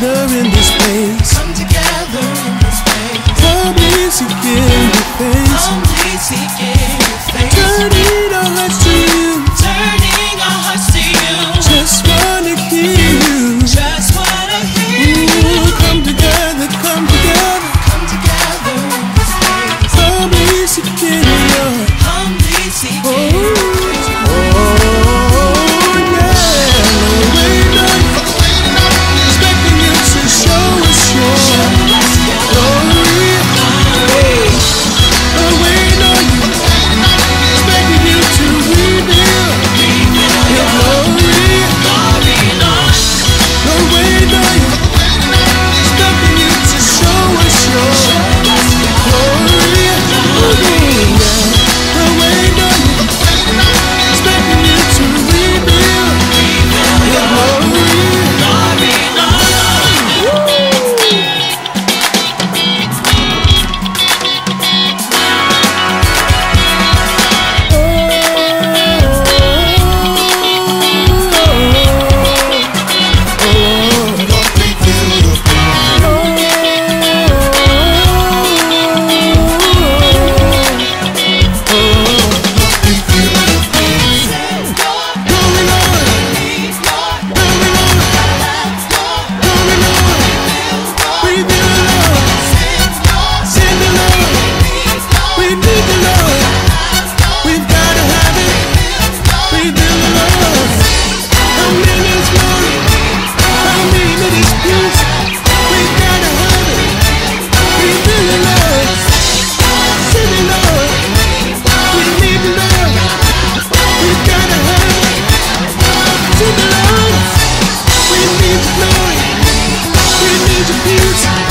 together in this place. Come together in this place. The music is. need you, Peter.